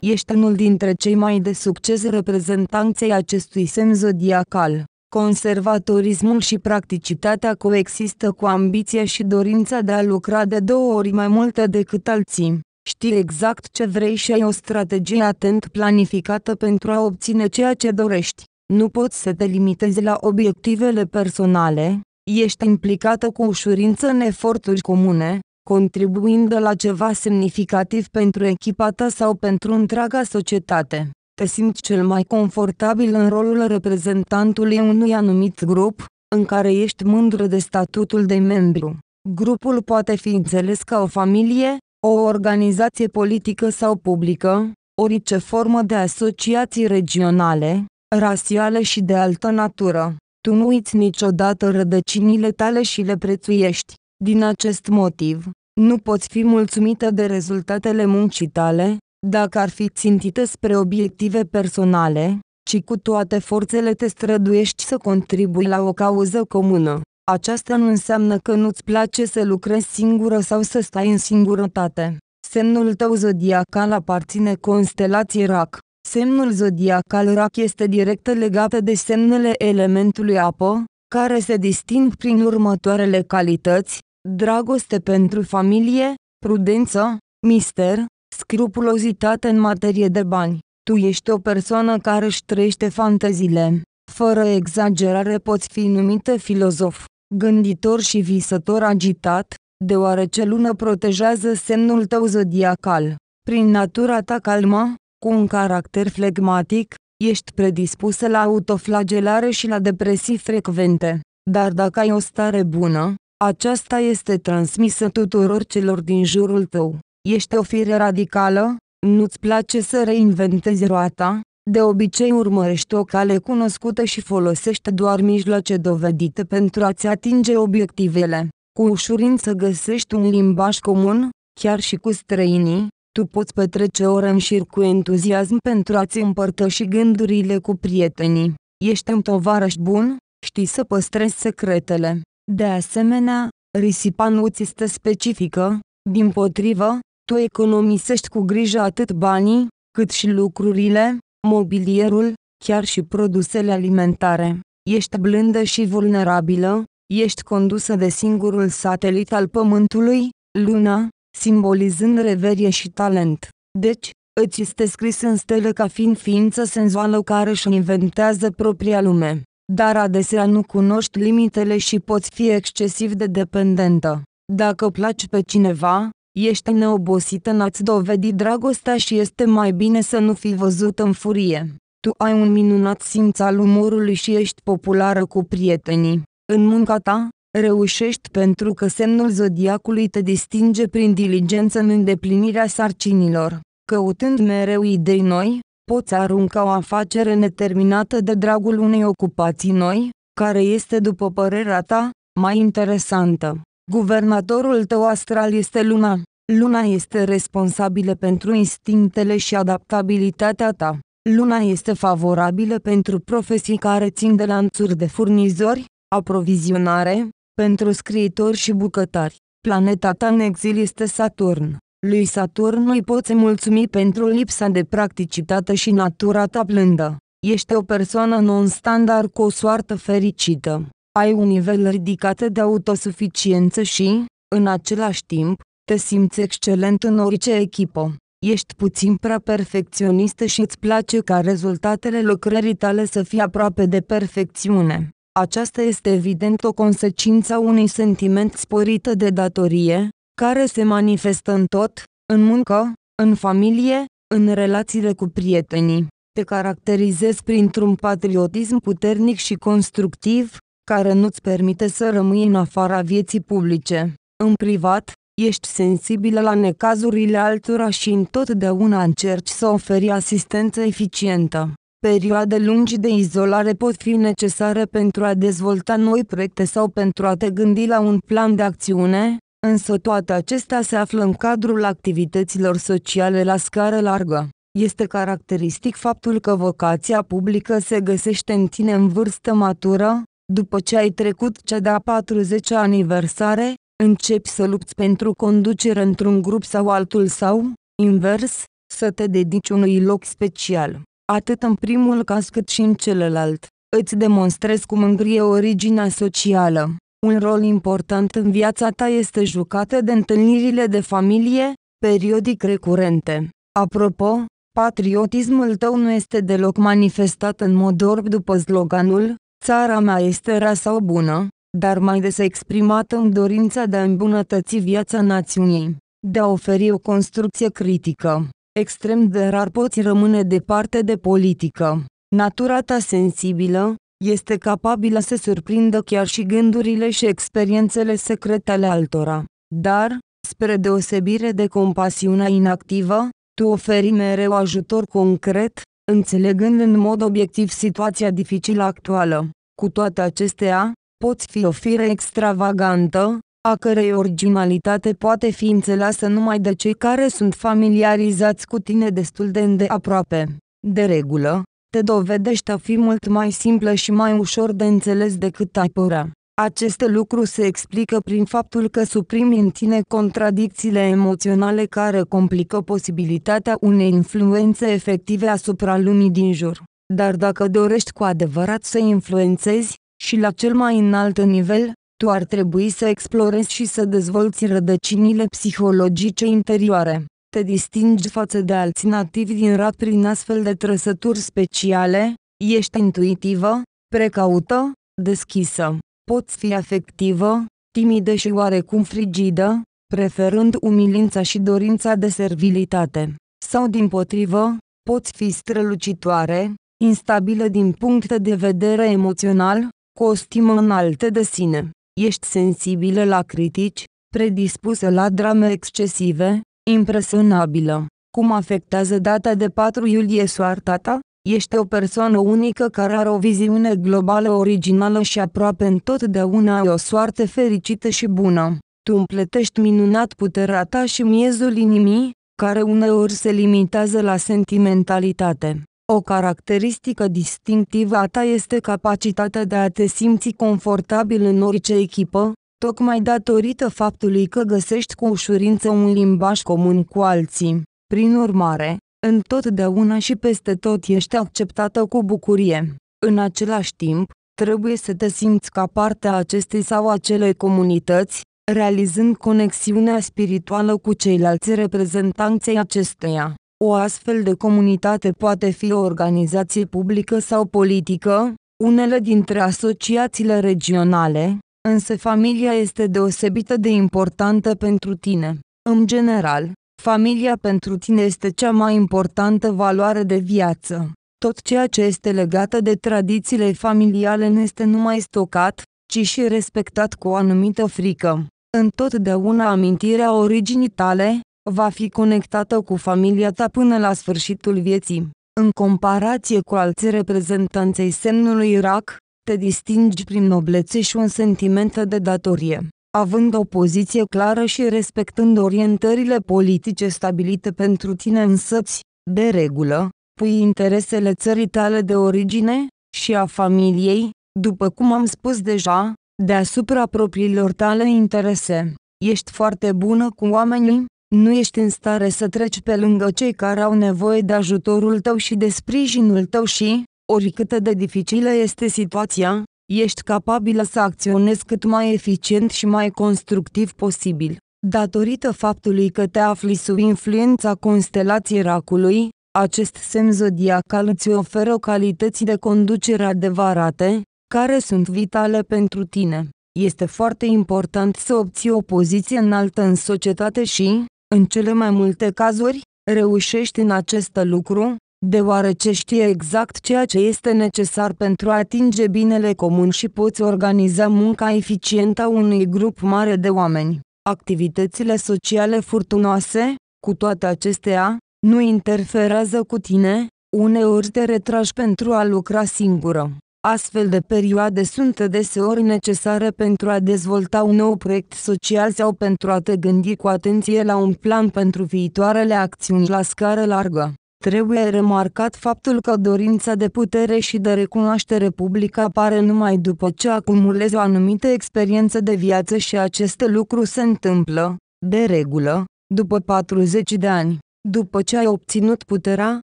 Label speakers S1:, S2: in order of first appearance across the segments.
S1: Ești unul dintre cei mai de succes reprezentanței acestui semn zodiacal. Conservatorismul și practicitatea coexistă cu ambiția și dorința de a lucra de două ori mai multe decât alții. Știi exact ce vrei și ai o strategie atent planificată pentru a obține ceea ce dorești. Nu poți să te limitezi la obiectivele personale, ești implicată cu ușurință în eforturi comune, contribuind la ceva semnificativ pentru echipa ta sau pentru întreaga societate. Te simți cel mai confortabil în rolul reprezentantului unui anumit grup, în care ești mândră de statutul de membru. Grupul poate fi înțeles ca o familie, o organizație politică sau publică, orice formă de asociații regionale, rasiale și de altă natură. Tu nu uiți niciodată rădăcinile tale și le prețuiești. Din acest motiv, nu poți fi mulțumită de rezultatele muncii tale, dacă ar fi țintite spre obiective personale, ci cu toate forțele te străduiești să contribui la o cauză comună. Aceasta nu înseamnă că nu-ți place să lucrezi singură sau să stai în singurătate. Semnul tău zodiacal aparține constelației RAC. Semnul zodiacal RAC este direct legat de semnele elementului apă, care se disting prin următoarele calități, dragoste pentru familie, prudență, mister, scrupulozitate în materie de bani. Tu ești o persoană care își trăiește fanteziile. Fără exagerare poți fi numită filozof, gânditor și visător agitat, deoarece lună protejează semnul tău zodiacal. Prin natura ta calmă, cu un caracter flegmatic, ești predispusă la autoflagelare și la depresii frecvente. Dar dacă ai o stare bună, aceasta este transmisă tuturor celor din jurul tău. Ești o fire radicală, nu-ți place să reinventezi roata, de obicei urmărești o cale cunoscută și folosești doar mijloace dovedite pentru a-ți atinge obiectivele. Cu ușurință găsești un limbaj comun, chiar și cu străinii, tu poți petrece ore în șir cu entuziasm pentru a-ți împărtăși gândurile cu prietenii. Ești un tovarăș bun, știi să păstrezi secretele. De asemenea, risipa nu ți este specifică, din potrivă, tu economisești cu grijă atât banii, cât și lucrurile, mobilierul, chiar și produsele alimentare. Ești blândă și vulnerabilă, ești condusă de singurul satelit al Pământului, Luna, simbolizând reverie și talent. Deci, îți este scris în stele ca fiind ființă senzuală care își inventează propria lume. Dar adesea nu cunoști limitele și poți fi excesiv de dependentă. Dacă placi pe cineva, Ești neobosită în a-ți dovedi dragostea și este mai bine să nu fii văzut în furie. Tu ai un minunat simț al umorului și ești populară cu prietenii. În munca ta, reușești pentru că semnul zodiacului te distinge prin diligență în îndeplinirea sarcinilor. Căutând mereu idei noi, poți arunca o afacere neterminată de dragul unei ocupații noi, care este după părerea ta, mai interesantă. Guvernatorul tău astral este luna. Luna este responsabilă pentru instinctele și adaptabilitatea ta. Luna este favorabilă pentru profesii care țin de lanțuri de furnizori, aprovizionare, pentru scriitori și bucătari. Planeta ta în exil este Saturn. Lui Saturn îi poți mulțumi pentru lipsa de practicitate și natura ta blândă. Ești o persoană non-standard cu o soartă fericită ai un nivel ridicat de autosuficiență și, în același timp, te simți excelent în orice echipă. Ești puțin prea perfecționistă și îți place ca rezultatele lucrării tale să fie aproape de perfecțiune. Aceasta este evident o consecință a unui sentiment sporit de datorie, care se manifestă în tot, în muncă, în familie, în relațiile cu prietenii. Te caracterizezi printr-un patriotism puternic și constructiv, care nu-ți permite să rămâi în afara vieții publice. În privat, ești sensibilă la necazurile altora și întotdeauna încerci să oferi asistență eficientă. Perioade lungi de izolare pot fi necesare pentru a dezvolta noi proiecte sau pentru a te gândi la un plan de acțiune, însă toate acestea se află în cadrul activităților sociale la scară largă. Este caracteristic faptul că vocația publică se găsește în tine în vârstă matură, după ce ai trecut cea de-a 40-a aniversare, începi să lupți pentru conducere într-un grup sau altul sau, invers, să te dedici unui loc special, atât în primul caz cât și în celălalt. Îți demonstrezi cum îngrie originea socială. Un rol important în viața ta este jucat de întâlnirile de familie, periodic recurente. Apropo, patriotismul tău nu este deloc manifestat în mod orb după sloganul Țara mea este rea sau bună, dar mai des exprimată în dorința de a îmbunătăți viața națiunii, de a oferi o construcție critică. Extrem de rar poți rămâne departe de politică. Natura ta sensibilă, este capabilă să surprindă chiar și gândurile și experiențele secrete ale altora. Dar, spre deosebire de compasiunea inactivă, tu oferi mereu ajutor concret, înțelegând în mod obiectiv situația dificilă actuală. Cu toate acestea, poți fi o fire extravagantă, a cărei originalitate poate fi înțeleasă numai de cei care sunt familiarizați cu tine destul de îndeaproape. De regulă, te dovedești a fi mult mai simplă și mai ușor de înțeles decât ai părea. Acest lucru se explică prin faptul că suprimi în tine contradicțiile emoționale care complică posibilitatea unei influențe efective asupra lumii din jur. Dar dacă dorești cu adevărat să influențezi, și la cel mai înalt nivel, tu ar trebui să explorezi și să dezvolți rădăcinile psihologice interioare. Te distingi față de alții nativi din rat prin astfel de trăsături speciale, ești intuitivă, precaută, deschisă. Poți fi afectivă, timidă și oarecum frigidă, preferând umilința și dorința de servilitate. Sau din potrivă, poți fi strălucitoare, instabilă din punct de vedere emoțional, cu o stimă înaltă de sine. Ești sensibilă la critici, predispusă la drame excesive, impresionabilă. Cum afectează data de 4 iulie soarta ta? Ești o persoană unică care are o viziune globală originală și aproape întotdeauna ai o soartă fericită și bună. Tu împletești minunat puterea ta și miezul inimii, care uneori se limitează la sentimentalitate. O caracteristică distinctivă a ta este capacitatea de a te simți confortabil în orice echipă, tocmai datorită faptului că găsești cu ușurință un limbaj comun cu alții. Prin urmare, întotdeauna și peste tot ești acceptată cu bucurie. În același timp, trebuie să te simți ca parte a acestei sau acelei comunități, realizând conexiunea spirituală cu ceilalți reprezentanței acesteia. O astfel de comunitate poate fi o organizație publică sau politică, unele dintre asociațiile regionale, însă familia este deosebită de importantă pentru tine. În general, familia pentru tine este cea mai importantă valoare de viață. Tot ceea ce este legată de tradițiile familiale nu este numai stocat, ci și respectat cu o anumită frică. Întotdeauna amintirea originii tale, va fi conectată cu familia ta până la sfârșitul vieții. În comparație cu alții reprezentanței semnului Irak, te distingi prin noblețe și un sentiment de datorie. Având o poziție clară și respectând orientările politice stabilite pentru tine însăți, de regulă, pui interesele țării tale de origine și a familiei, după cum am spus deja, deasupra propriilor tale interese. Ești foarte bună cu oamenii, nu ești în stare să treci pe lângă cei care au nevoie de ajutorul tău și de sprijinul tău și, oricât de dificilă este situația, ești capabilă să acționezi cât mai eficient și mai constructiv posibil. Datorită faptului că te afli sub influența constelației racului, acest semn zodiacal îți oferă calități de conducere adevărate, care sunt vitale pentru tine. Este foarte important să obții o poziție înaltă în societate și, în cele mai multe cazuri, reușești în acest lucru, deoarece știi exact ceea ce este necesar pentru a atinge binele comun și poți organiza munca eficientă a unui grup mare de oameni. Activitățile sociale furtunoase, cu toate acestea, nu interferează cu tine, uneori te retragi pentru a lucra singură. Astfel de perioade sunt deseori necesare pentru a dezvolta un nou proiect social sau pentru a te gândi cu atenție la un plan pentru viitoarele acțiuni la scară largă. Trebuie remarcat faptul că dorința de putere și de recunoaștere publică apare numai după ce acumulezi o anumită experiență de viață și acest lucru se întâmplă, de regulă, după 40 de ani. După ce ai obținut puterea,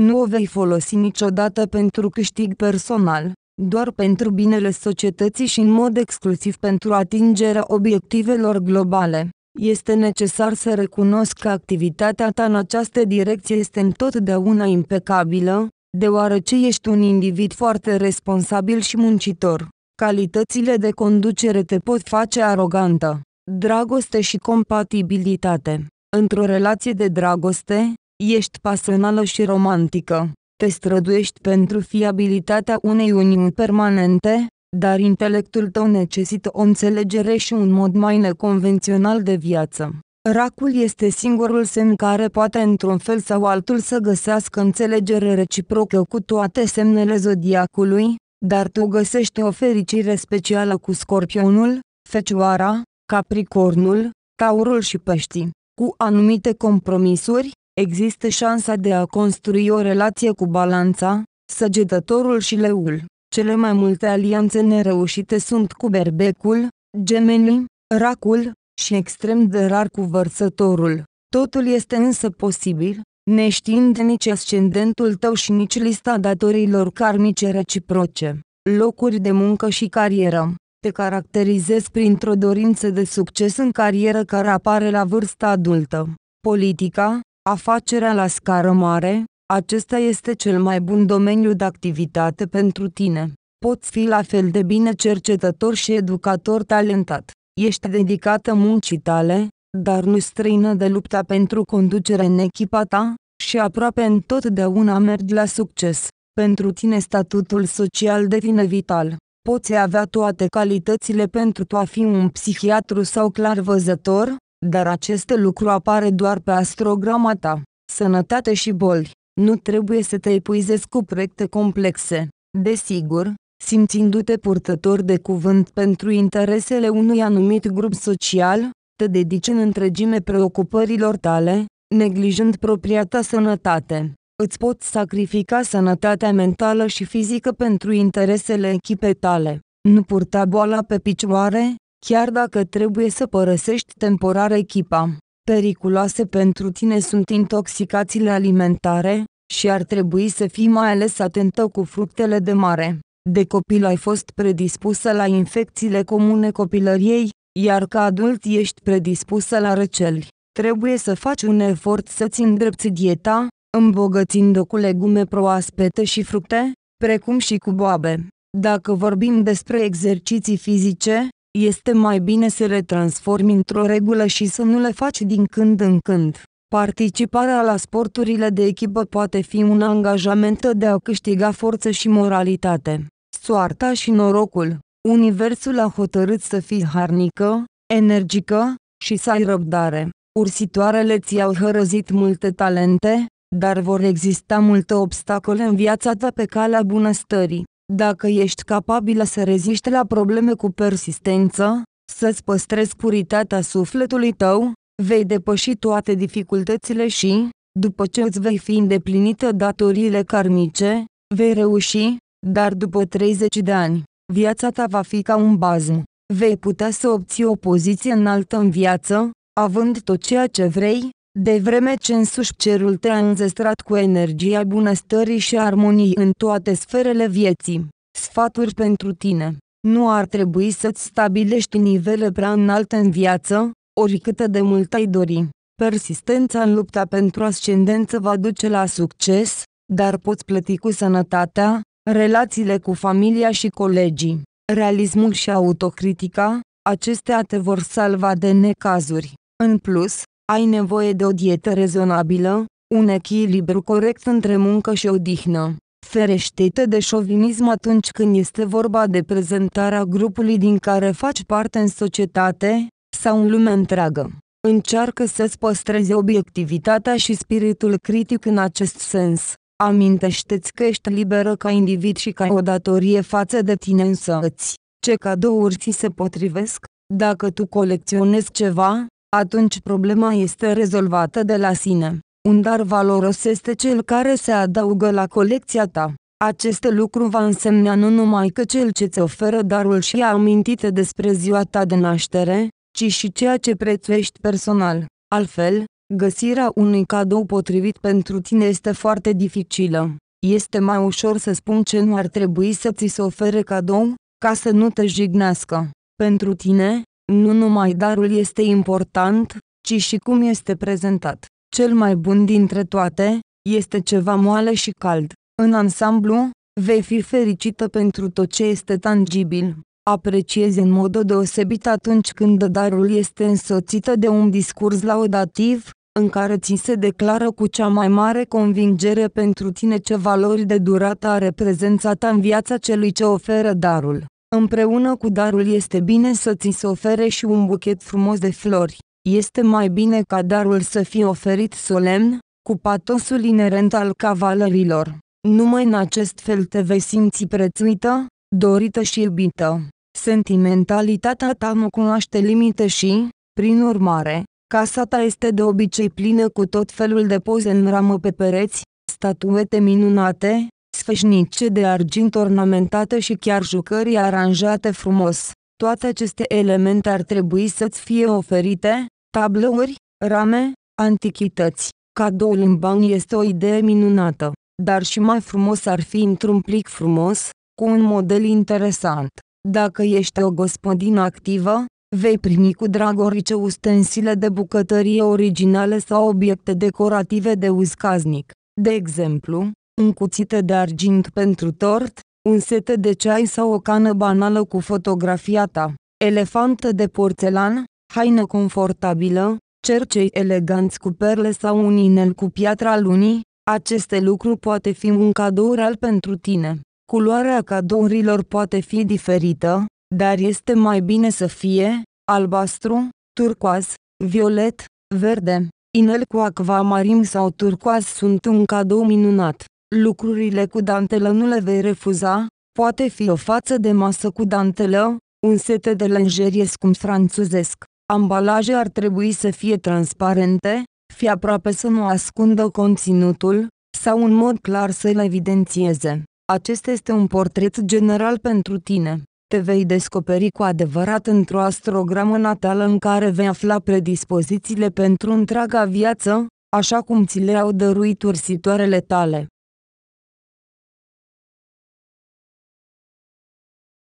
S1: nu o vei folosi niciodată pentru câștig personal, doar pentru binele societății și în mod exclusiv pentru atingerea obiectivelor globale. Este necesar să recunosc că activitatea ta în această direcție este întotdeauna impecabilă, deoarece ești un individ foarte responsabil și muncitor. Calitățile de conducere te pot face arogantă. Dragoste și compatibilitate. Într-o relație de dragoste, ești pasională și romantică. Te străduiești pentru fiabilitatea unei uniuni permanente, dar intelectul tău necesită o înțelegere și un mod mai neconvențional de viață. Racul este singurul semn care poate într-un fel sau altul să găsească înțelegere reciprocă cu toate semnele zodiacului, dar tu găsești o fericire specială cu scorpionul, fecioara, capricornul, taurul și peștii. Cu anumite compromisuri, există șansa de a construi o relație cu balanța, săgetătorul și leul. Cele mai multe alianțe nereușite sunt cu berbecul, gemenii, racul și extrem de rar cu vărsătorul. Totul este însă posibil, neștiind nici ascendentul tău și nici lista datoriilor karmice reciproce. Locuri de muncă și carieră. Te caracterizezi printr-o dorință de succes în carieră care apare la vârsta adultă. Politica, afacerea la scară mare, acesta este cel mai bun domeniu de activitate pentru tine. Poți fi la fel de bine cercetător și educator talentat. Ești dedicată muncii tale, dar nu străină de lupta pentru conducere în echipa ta, și aproape întotdeauna mergi la succes. Pentru tine statutul social devine vital. Poți avea toate calitățile pentru a fi un psihiatru sau clar văzător, dar acest lucru apare doar pe astrograma ta. Sănătate și boli. Nu trebuie să te epuizezi cu proiecte complexe. Desigur, simțindu-te purtător de cuvânt pentru interesele unui anumit grup social, te dedici în întregime preocupărilor tale, neglijând propria ta sănătate. Îți poți sacrifica sănătatea mentală și fizică pentru interesele echipei tale. Nu purta boala pe picioare, chiar dacă trebuie să părăsești temporar echipa. Periculoase pentru tine sunt intoxicațiile alimentare, și ar trebui să fii mai ales atentă cu fructele de mare. De copil ai fost predispusă la infecțiile comune copilăriei, iar ca adult ești predispusă la răceli. Trebuie să faci un efort să-ți îndrepți dieta, îmbogățind-o cu legume proaspete și fructe, precum și cu boabe. Dacă vorbim despre exerciții fizice, este mai bine să le transformi într-o regulă și să nu le faci din când în când. Participarea la sporturile de echipă poate fi un angajament de a câștiga forță și moralitate. Soarta și norocul. Universul a hotărât să fii harnică, energică și să ai răbdare. Ursitoarele ți-au hărăzit multe talente, dar vor exista multe obstacole în viața ta pe calea bunăstării. Dacă ești capabilă să reziști la probleme cu persistență, să-ți păstrezi puritatea sufletului tău, vei depăși toate dificultățile și, după ce îți vei fi îndeplinită datoriile karmice, vei reuși, dar după 30 de ani, viața ta va fi ca un bazm. Vei putea să obții o poziție înaltă în viață, având tot ceea ce vrei, de vreme ce însuși cerul te-a înzestrat cu energia bunăstării și armoniei în toate sferele vieții. Sfaturi pentru tine. Nu ar trebui să-ți stabilești nivele prea înalte în viață, oricât de mult ai dori. Persistența în lupta pentru ascendență va duce la succes, dar poți plăti cu sănătatea, relațiile cu familia și colegii. Realismul și autocritica, acestea te vor salva de necazuri. În plus, ai nevoie de o dietă rezonabilă, un echilibru corect între muncă și odihnă. Ferește-te de șovinism atunci când este vorba de prezentarea grupului din care faci parte în societate, sau în lumea întreagă. Încearcă să-ți păstrezi obiectivitatea și spiritul critic în acest sens. Amintește-ți că ești liberă ca individ și ca o datorie față de tine însăți. Ce cadouri ți se potrivesc? Dacă tu colecționezi ceva, atunci problema este rezolvată de la sine. Un dar valoros este cel care se adaugă la colecția ta. Acest lucru va însemna nu numai că cel ce ți oferă darul și a amintite despre ziua ta de naștere, ci și ceea ce prețuiești personal. Altfel, găsirea unui cadou potrivit pentru tine este foarte dificilă. Este mai ușor să spun ce nu ar trebui să ți se ofere cadou, ca să nu te jignească. Pentru tine, nu numai darul este important, ci și cum este prezentat. Cel mai bun dintre toate, este ceva moale și cald. În ansamblu, vei fi fericită pentru tot ce este tangibil. Apreciezi în mod deosebit atunci când darul este însoțită de un discurs laudativ, în care ți se declară cu cea mai mare convingere pentru tine ce valori de durată are prezența ta în viața celui ce oferă darul. Împreună cu darul este bine să ți se ofere și un buchet frumos de flori. Este mai bine ca darul să fie oferit solemn, cu patosul inerent al cavalărilor. Numai în acest fel te vei simți prețuită, dorită și iubită. Sentimentalitatea ta nu cunoaște limite și, prin urmare, casa ta este de obicei plină cu tot felul de poze în ramă pe pereți, statuete minunate, sfeșnice de argint ornamentate și chiar jucării aranjate frumos. Toate aceste elemente ar trebui să-ți fie oferite, tablouri, rame, antichități. Cadoul în bani este o idee minunată, dar și mai frumos ar fi într-un plic frumos, cu un model interesant. Dacă ești o gospodină activă, vei primi cu drag orice ustensile de bucătărie originale sau obiecte decorative de uz casnic. De exemplu, un cuțit de argint pentru tort, un set de ceai sau o cană banală cu fotografia ta, elefantă de porțelan, haină confortabilă, cercei eleganți cu perle sau un inel cu piatra lunii, aceste lucruri poate fi un cadou real pentru tine. Culoarea cadourilor poate fi diferită, dar este mai bine să fie albastru, turcoaz, violet, verde. Inel cu acvamarim sau turcoaz sunt un cadou minunat. Lucrurile cu dantelă nu le vei refuza, poate fi o față de masă cu dantelă, un set de lenjerie scump franțuzesc. Ambalaje ar trebui să fie transparente, fie aproape să nu ascundă conținutul, sau în mod clar să le evidențieze. Acesta este un portret general pentru tine. Te vei descoperi cu adevărat într-o astrogramă natală în care vei afla predispozițiile pentru întreaga viață, așa cum ți le-au dăruit ursitoarele tale.